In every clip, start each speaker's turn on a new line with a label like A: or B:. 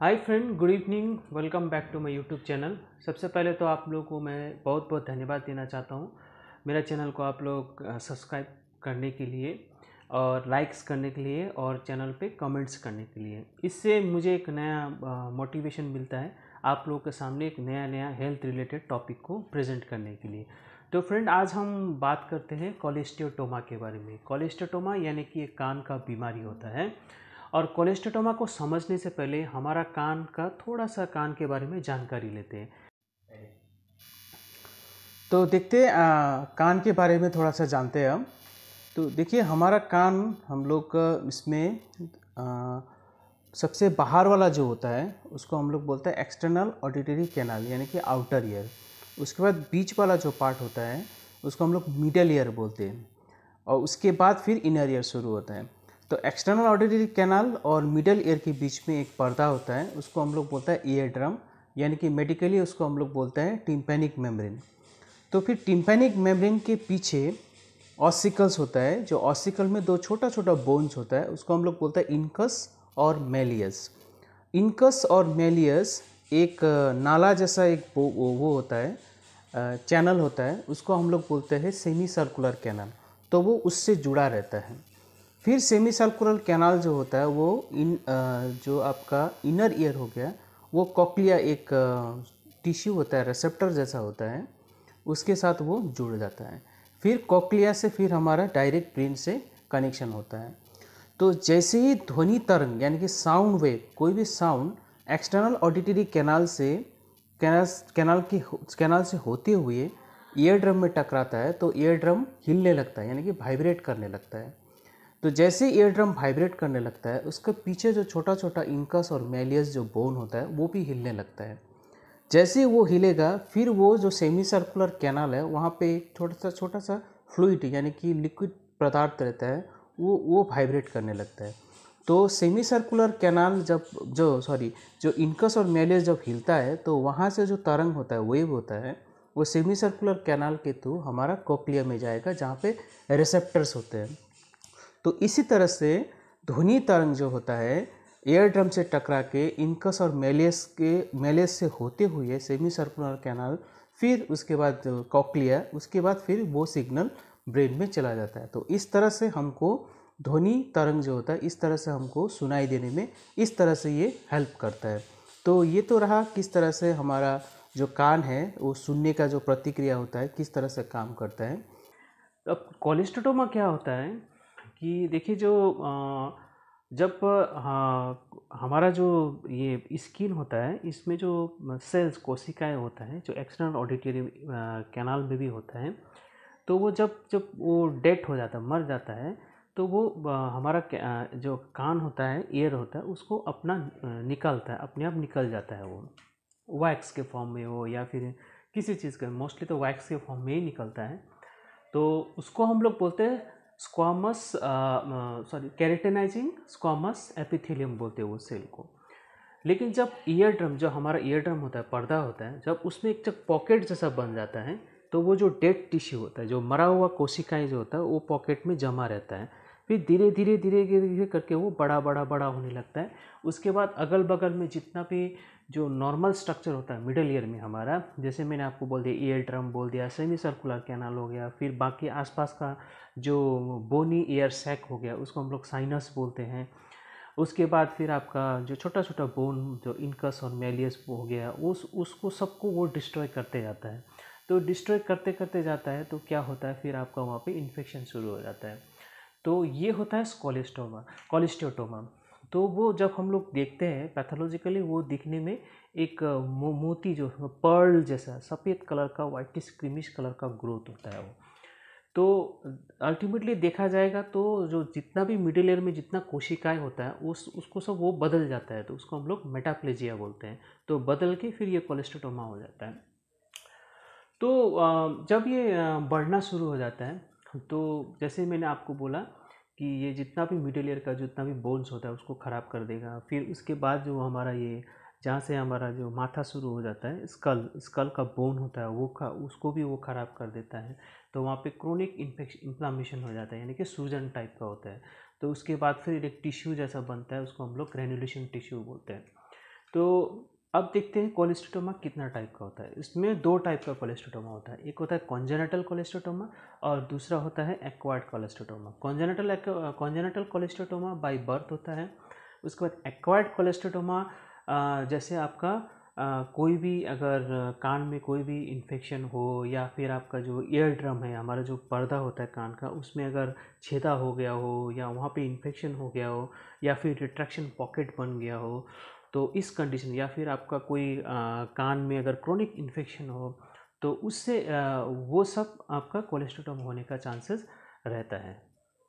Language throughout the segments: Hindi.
A: Hi friend good evening welcome back to my YouTube channel सबसे पहले तो आप लोगों को मैं बहुत बहुत धन्यवाद देना चाहता हूँ मेरा चैनल को आप लोग सब्सक्राइब करने के लिए और लाइक्स करने के लिए और चैनल पे कमेंट्स करने के लिए। इससे मुझे एक नया मोटिवेशन मिलता है आप लोगों के सामने एक नया नया हेल्थ रिलेटेड टॉपिक को प्रेजेंट करने के लिए। तो फ्रेंड आज हम बात करते हैं कोलेस्टियोटोमा के बारे में। कोलेस्टियोटोमा यानी कि एक कान का बीमारी होता है। और कोलेस्टेटोमा को समझने से पहले हमारा कान का थोड़ा सा कान के बारे में जानकारी लेते हैं। तो देखते आ, कान के बारे में थोड़ा सा जानते हैं हम। तो देखिए हमारा कान हम लोग इसमें आ, सबसे बाहर वाला जो होता है उसको हम लोग बोलते हैं एक्सटर्नल ऑडिटरी कैनाल यानी कि आउटर ईयर उसके बाद बीच वाला जो पार्ट होता है उसको हम लोग मिडल ईयर बोलते हैं। और उसके बाद फिर इनर ईयर शुरू होता है। तो एक्सटर्नल ऑडिटरी कैनाल और मिडल ईयर के बीच में एक पर्दा होता है उसको हम लोग बोलते हैं ईयर ड्रम यानी कि मेडिकली उसको हम लोग बोलते हैं टिम्पेनिक मेम्ब्रेन तो फिर टिम्पेनिक मेम्ब्रेन के पीछे ऑसिकल्स होता है जो ऑसिकल में दो छोटा छोटा बोन्स होता है उसको हम लोग बोलते हैं इनकस और मेलियस इनकस और मेलियस एक नाला जैसा एक वो, वो होता है चैनल होता है उसको हम लोग बोलते हैं सेमी सर्कुलर कैनल तो वो उससे जुड़ा रहता है। फिर सेमी सर्कुलर कैनाल जो होता है, वो इन जो आपका इनर ईयर हो गया, वो कॉकलिया एक टिश्यू होता है रिसेप्टर जैसा होता है, उसके साथ वो जुड़ जाता है। फिर कॉकलिया से फिर हमारा डायरेक्ट ब्रेन से कनेक्शन होता है। तो जैसे ही ध्वनि तरंग, यानी कि साउंड वेव कोई भी साउंड एक्सटर्नल ऑडिटरी कैनाल से कैनाल कैनाल की कैनाल से होते हुए ईयर ड्रम में टकराता है तो ईयर ड्रम हिलने लगता है, यानी कि वाइब्रेट करने लगता है। तो जैसे ईयर ड्रम वाइब्रेट करने लगता है, उसके पीछे जो छोटा छोटा इंकस और मेलियस जो बोन होता है, वो भी हिलने लगता है। जैसे वो हिलेगा, फिर वो जो सेमी सर्कुलर कैनाल है, वहाँ पे छोटा सा छोटा सा फ्लूइड यानी कि लिक्विड पदार्थ रहता है, वो वो वाइब्रेट करने लगता है। तो सेमी सर्कुलर कैनाल जब, जो सॉरी जो इनकस और मेलियस जब हिलता है तो वहाँ से जो तरंग होता है वेव होता है, वो सेमी सर्कुलर कैनाल के थ्रू हमारा कोकलिया में जाएगा, जहाँ पे रिसेप्टर्स होते हैं। तो इसी तरह से ध्वनि तरंग जो होता है एयर ड्रम से टकरा के इनकस और मेलियस के मेलियस से होते हुए सेमी सर्कुलर कैनाल फिर उसके बाद कॉकलिया उसके बाद फिर वो सिग्नल ब्रेन में चला जाता है। तो इस तरह से हमको ध्वनि तरंग जो होता है, इस तरह से हमको सुनाई देने में, इस तरह से ये हेल्प करता है। तो ये तो रहा किस तरह से हमारा जो कान है, वो सुनने का जो प्रतिक्रिया होता है, किस तरह से काम करता है। अब कोलेस्टोटोमा क्या होता है कि देखिए जो जब हमारा जो ये स्किन होता है, इसमें जो सेल्स, कोशिकाएँ होता है, जो एक्सटर्नल ऑडिटरी कैनाल में भी होता है तो वो जब जब वो डेथ हो जाता है मर जाता है तो वो हमारा जो कान होता है, ईयर होता है, उसको अपना निकलता है, अपने आप निकल जाता है वो। वैक्स के फॉर्म में हो या फिर किसी चीज़ का, मोस्टली तो वैक्स के फॉर्म में ही निकलता है। तो उसको हम लोग बोलते हैं squamous sorry keratinizing squamous epithelium बोलते हैं वो सेल को। लेकिन जब ईयर ड्रम जो हमारा ईयर ड्रम होता है, पर्दा होता है, जब उसमें एक जब पॉकेट जैसा बन जाता है तो वो जो डेड टिश्यू होता है, जो मरा हुआ कोशिकाएँ जो होता है, वो पॉकेट में जमा रहता है। फिर धीरे धीरे धीरे धीरे करके वो बड़ा बड़ा बड़ा होने लगता है। उसके बाद अगल बगल में जितना भी जो नॉर्मल स्ट्रक्चर होता है मिडल ईयर में हमारा, जैसे मैंने आपको बोल दिया ईयर ड्रम बोल दिया सेमी सर्कुलर कैनाल हो गया, फिर बाकी आसपास का जो बोनी ईयर सैक हो गया, उसको हम लोग साइनस बोलते हैं। उसके बाद फिर आपका जो छोटा छोटा बोन जो इनकस और मेलियस हो गया, उस, उसको सबको वो डिस्ट्रॉय करते जाता है। तो डिस्ट्रॉय करते करते जाता है तो क्या होता है, फिर आपका वहाँ पे इन्फेक्शन शुरू हो जाता है। तो ये होता है कोलेस्टोमा कोलेस्टियोटोमा तो वो जब हम लोग देखते हैं पैथोलॉजिकली वो दिखने में एक मोती जो पर्ल जैसा, सफ़ेद कलर का वाइटिश क्रीमिश कलर का ग्रोथ होता है वो। तो अल्टीमेटली देखा जाएगा तो जो जितना भी मिडिल एयर में जितना कोशिकाएँ होता है, उस, उसको सब वो बदल जाता है तो उसको हम लोग मेटाप्लेजिया बोलते हैं। तो बदल के फिर ये कोलेस्ट्रोटोमा हो जाता है। तो जब ये बढ़ना शुरू हो जाता है तो जैसे मैंने आपको बोला कि ये जितना भी मिडिल ईयर का जितना भी बोन्स होता है उसको ख़राब कर देगा। फिर उसके बाद जो हमारा ये, जहाँ से हमारा जो माथा शुरू हो जाता है स्कल स्कल का बोन होता है, वो का उसको भी वो ख़राब कर देता है। तो वहाँ पे क्रोनिक इन्फेक्शन इन्फ्लामेशन हो जाता है, यानी कि सूजन टाइप का होता है। तो उसके बाद फिर एक टिश्यू जैसा बनता है, उसको हम लोग ग्रेनुलेशन टिश्यू बोलते हैं। तो अब देखते हैं कोलेस्टोटोमा कितना टाइप का होता है। इसमें दो टाइप का कोलेस्टोटोमा होता है। एक होता है कॉन्जेनेटल कोलेस्टोटोमा और दूसरा होता है acquired cholesteatoma congenital congenital cholesteatoma by birth होता है। उसके बाद एक्वायर्ड कोलेस्टोटोमा जैसे आपका आ, कोई भी अगर कान में कोई भी इन्फेक्शन हो या फिर आपका जो ईयर ड्रम है हमारा जो पर्दा होता है कान का उसमें अगर छेदा हो गया हो या वहाँ पे इन्फेक्शन हो गया हो या फिर रिट्रैक्शन पॉकेट बन गया हो तो इस कंडीशन या फिर आपका कोई आ, कान में अगर क्रोनिक इन्फेक्शन हो तो उससे आ, वो सब आपका कोलेस्ट्रोटोमा होने का चांसेस रहता है।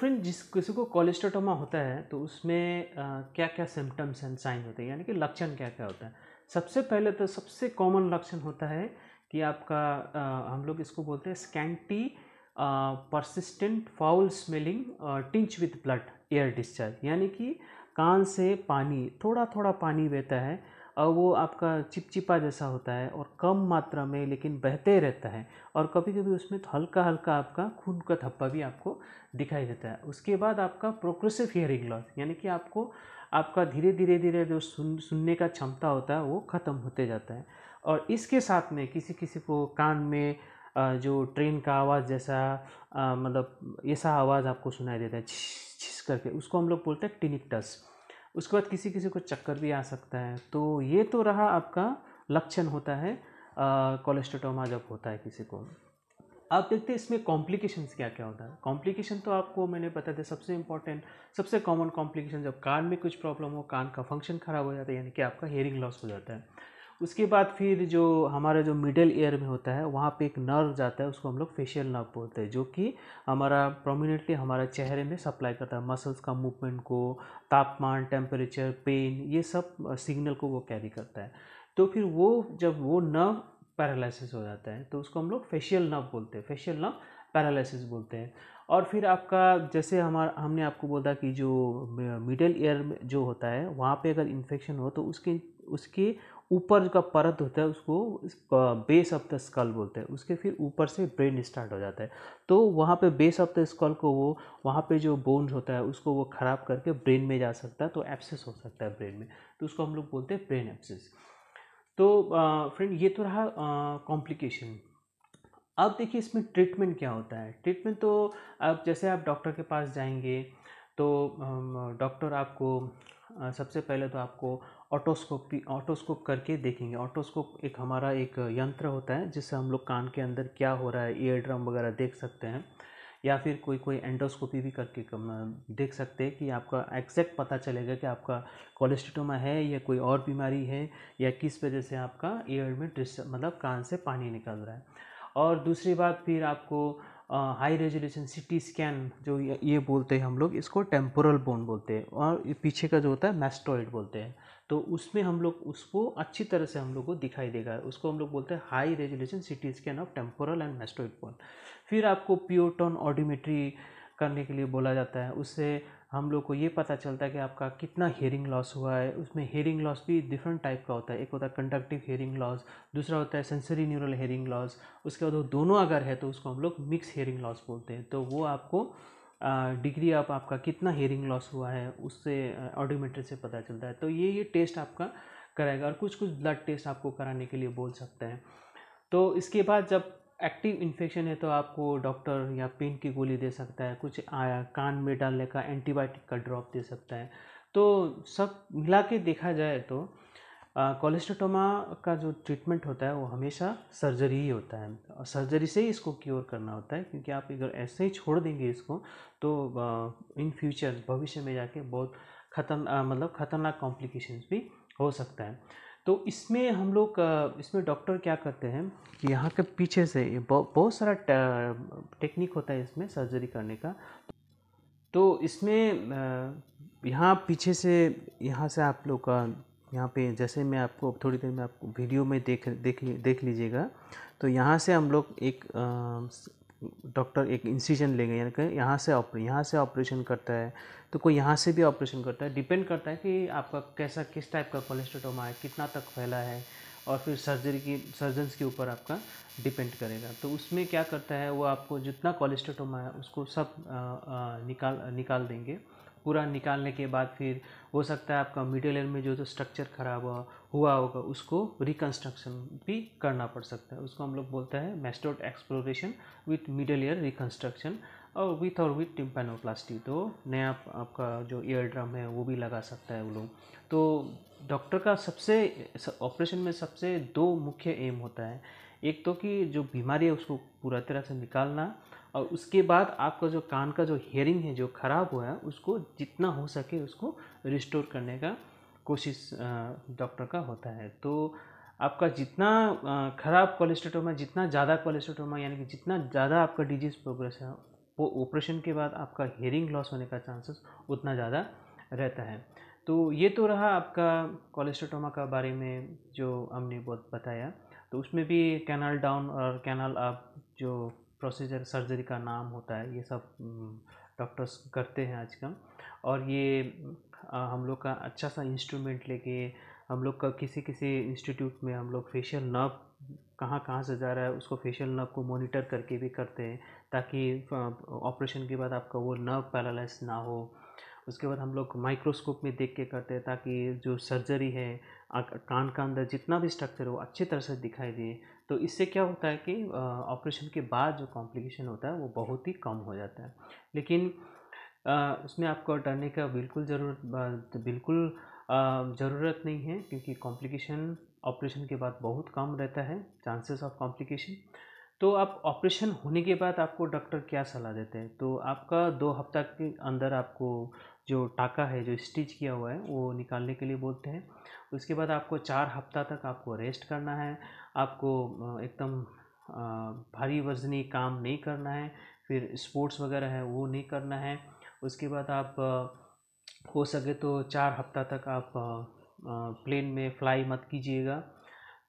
A: फ्रेंड जिस किसी को कोलेस्ट्रोटोमा होता है तो उसमें आ, क्या क्या सिम्टम्स एंड साइन होते हैं? यानी कि लक्षण क्या क्या होता है? सबसे पहले तो सबसे कॉमन लक्षण होता है कि आपका आ, हम लोग इसको बोलते हैं scanty persistent foul smelling tinge with blood ear discharge यानी कि कान से पानी थोड़ा थोड़ा पानी बहता है, और वो आपका चिपचिपा जैसा होता है और कम मात्रा में लेकिन बहते रहता है और कभी कभी उसमें तो हल्का हल्का आपका खून का थप्पा भी आपको दिखाई देता है। उसके बाद आपका प्रोग्रेसिव हियरिंग लॉस यानी कि आपको, आपका धीरे धीरे धीरे जो सुन, सुनने का क्षमता होता है वो ख़त्म होते जाता है। और इसके साथ में किसी किसी को कान में जो ट्रेन का आवाज़ जैसा मतलब ऐसा आवाज़ आपको सुनाई देता है, छिस छिस करके, उसको हम लोग बोलते हैं टिनिकटस। उसके बाद किसी किसी को चक्कर भी आ सकता है। तो ये तो रहा आपका लक्षण होता है कोलेस्ट्रोटोमा जब होता है किसी को। आप देखते हैं इसमें कॉम्प्लिकेशंस क्या क्या होता है। कॉम्प्लिकेशन तो आपको मैंने बता दिया, सबसे इंपॉर्टेंट सबसे कॉमन कॉम्प्लिकेशन जब कान में कुछ प्रॉब्लम हो, कान का फ़ंक्शन खराब हो जाता है, यानी कि आपका हेयरिंग लॉस हो जाता है। उसके बाद फिर जो हमारा जो मिडल ईयर में होता है, वहाँ पे एक नर्व जाता है, उसको हम लोग फेशियल नर्व बोलते हैं, जो कि हमारा प्रोमिनेंटली हमारा चेहरे में सप्लाई करता है। मसल्स का मूवमेंट को, तापमान टेम्परेचर पेन ये सब सिग्नल को वो कैरी करता है। तो फिर वो जब वो नर्व पैरालिसिस हो जाता है तो उसको हम लोग फेशियल नर्व बोलते हैं। फेशियल नर्व पैरालिसिस बोलते हैं। और फिर आपका, जैसे हमारा, हमने आपको बोला कि जो मिडल ईयर जो होता है, वहाँ पे अगर इन्फेक्शन हो तो उसके उसके ऊपर का परत होता है, उसको बेस ऑफ़ द स्कल बोलते हैं। उसके फिर ऊपर से ब्रेन स्टार्ट हो जाता है। तो वहाँ पे बेस ऑफ़ द स्कल को वो, वहाँ पे जो बोन्स होता है, उसको वो ख़राब करके ब्रेन में जा सकता है तो एप्सिस हो सकता है ब्रेन में। तो उसको हम लोग बोलते हैं ब्रेन एप्सिस तो फ्रेंड ये तो रहा कॉम्प्लिकेशन अब देखिए इसमें ट्रीटमेंट क्या होता है। ट्रीटमेंट तो अब जैसे आप डॉक्टर के पास जाएँगे तो डॉक्टर आपको सबसे पहले तो आपको ऑटोस्कोपी ऑटोस्कोप करके देखेंगे। ऑटोस्कोप एक हमारा एक यंत्र होता है, जिससे हम लोग कान के अंदर क्या हो रहा है ईयर ड्रम वगैरह देख सकते हैं, या फिर कोई कोई एंडोस्कोपी भी करके देख सकते हैं कि आपका एग्जैक्ट पता चलेगा कि आपका कोलेस्ट्रोमा है या कोई और बीमारी है, या किस वजह से आपका ईयर में मतलब कान से पानी निकल रहा है। और दूसरी बात, फिर आपको हाई रेजोल्यूशन सिटी स्कैन जो ये बोलते हैं हम लोग, इसको टेम्पोरल बोन बोलते हैं और पीछे का जो होता है मैस्टोइड बोलते हैं। तो उसमें हम लोग उसको अच्छी तरह से हम लोग को दिखाई देगा। उसको हम लोग बोलते हैं high resolution CT scan of temporal and mastoid bone फिर आपको प्योटोन ऑडिमेट्री करने के लिए बोला जाता है। उससे हम लोग को ये पता चलता है कि आपका कितना हेयरिंग लॉस हुआ है। उसमें हेयरिंग लॉस भी डिफरेंट टाइप का होता है। एक होता है कंडक्टिव हेयरिंग लॉस दूसरा होता है सेंसरी न्यूरल हेयरिंग लॉस उसके बाद वो दोनों अगर है तो उसको हम लोग मिक्स हेयरिंग लॉस बोलते हैं। तो वो आपको डिग्री ऑफ़ आपका कितना हेयरिंग लॉस हुआ है, उससे ऑडियोमेट्री से पता चलता है। तो ये ये टेस्ट आपका कराएगा और कुछ कुछ ब्लड टेस्ट आपको कराने के लिए बोल सकते हैं। तो इसके बाद जब एक्टिव इन्फेक्शन है तो आपको डॉक्टर या पेन की गोली दे सकता है, कुछ आया कान में डालने का एंटीबायोटिक का ड्रॉप दे सकता है। तो सब मिला के देखा जाए तो कोलेस्ट्रोटोमा का जो ट्रीटमेंट होता है वो हमेशा सर्जरी ही होता है। और सर्जरी से ही इसको क्योर करना होता है, क्योंकि आप अगर ऐसे ही छोड़ देंगे इसको तो इन फ्यूचर भविष्य में जाके बहुत खतर मतलब ख़तरनाक कॉम्प्लिकेशंस भी हो सकता है। तो इसमें हम लोग इसमें डॉक्टर क्या करते हैं कि यहाँ के पीछे से बहुत सारा टेक्निक होता है इसमें सर्जरी करने का। तो इसमें यहाँ पीछे से, यहाँ से आप लोग का, यहाँ पे जैसे मैं आपको थोड़ी देर में आपको वीडियो में देख देख देख लीजिएगा। तो यहाँ से हम लोग एक डॉक्टर एक इंसिजन लेंगे यानी कि यहाँ से ऑपरे यहाँ से ऑपरेशन करता है तो कोई यहाँ से भी ऑपरेशन करता है डिपेंड करता है कि आपका कैसा किस टाइप का कोलेस्ट्रोटोमा है कितना तक फैला है और फिर सर्जरी की सर्जन्स के ऊपर आपका डिपेंड करेगा। तो उसमें क्या करता है वो आपको जितना कोलेस्ट्रोटोमा है उसको सब आ, आ, निकाल निकाल देंगे। पूरा निकालने के बाद फिर हो सकता है आपका मिडिल ईयर में जो जो स्ट्रक्चर खराब हुआ हुआ होगा, उसको रिकन्स्ट्रक्शन भी करना पड़ सकता है। उसको हम लोग बोलते हैं mastoid exploration with middle ear reconstruction और विथ और विथ टिम्पेनोप्लास्टी तो नया आपका जो ईयर ड्रम है, वो भी लगा सकता है वो लोग। तो डॉक्टर का सबसे ऑपरेशन में सबसे दो मुख्य एम होता है। एक तो कि जो बीमारी है, उसको पूरा तरह से निकालना और उसके बाद आपका जो कान का जो हेयरिंग है, जो ख़राब हुआ है, उसको जितना हो सके उसको रिस्टोर करने का कोशिश डॉक्टर का होता है। तो आपका जितना ख़राब कोलेस्ट्रोटोमा जितना ज़्यादा कोलेस्ट्रोटोमा यानी कि जितना ज़्यादा आपका डिज़ीज़ प्रोग्रेस है, वो ऑपरेशन के बाद आपका हेयरिंग लॉस होने का चांसेस उतना ज़्यादा रहता है। तो ये तो रहा आपका कोलेस्ट्रोटोमा का बारे में जो हमने बहुत बताया। तो उसमें भी कैनाल डाउन और कैनाल अप जो प्रोसीजर, सर्जरी का नाम होता है, ये सब डॉक्टर्स करते हैं आजकल। और ये हम लोग का अच्छा सा इंस्ट्रूमेंट लेके, हम लोग का किसी किसी इंस्टीट्यूट में हम लोग फेशियल नर्व कहाँ कहाँ से जा रहा है, उसको फेशियल नर्व को मॉनिटर करके भी करते हैं, ताकि ऑपरेशन के बाद आपका वो नर्व पैरालाइज ना हो। उसके बाद हम लोग माइक्रोस्कोप में देख के करते हैं, ताकि जो सर्जरी है कान का अंदर जितना भी स्ट्रक्चर हो अच्छी तरह से दिखाई दे। तो इससे क्या होता है कि ऑपरेशन के बाद जो कॉम्प्लिकेशन होता है, वो बहुत ही कम हो जाता है। लेकिन उसमें आपको डरने का बिल्कुल ज़रूरत बिल्कुल ज़रूरत नहीं है, क्योंकि कॉम्प्लिकेशन ऑपरेशन के बाद बहुत कम रहता है चांसेस ऑफ़ कॉम्प्लिकेशन तो आप ऑपरेशन होने के बाद आपको डॉक्टर क्या सलाह देते हैं? तो आपका दो हफ़्ता के अंदर आपको जो टाका है, जो स्टिच किया हुआ है, वो निकालने के लिए बोलते हैं। उसके बाद आपको चार हफ़्ता तक आपको रेस्ट करना है, आपको एकदम भारी वजनी काम नहीं करना है, फिर स्पोर्ट्स वगैरह है, वो नहीं करना है। उसके बाद आप हो सके तो चार हफ़्ता तक आप प्लेन में फ्लाई मत कीजिएगा।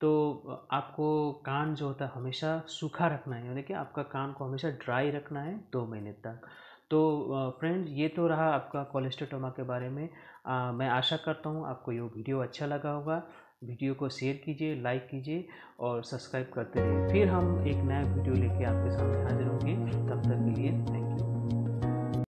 A: तो आपको कान जो होता है हमेशा सूखा रखना है यानी कि आपका कान को हमेशा ड्राई रखना है दो महीने तक। तो फ्रेंड्स ये तो रहा आपका कोलेस्ट्रोटोमा के बारे में। आ, मैं आशा करता हूँ आपको ये वीडियो अच्छा लगा होगा। वीडियो को शेयर कीजिए लाइक कीजिए और सब्सक्राइब करते रहिए। फिर हम एक नया वीडियो लेके आपके सामने हाजिर होंगे। तब तक के लिए थैंक यू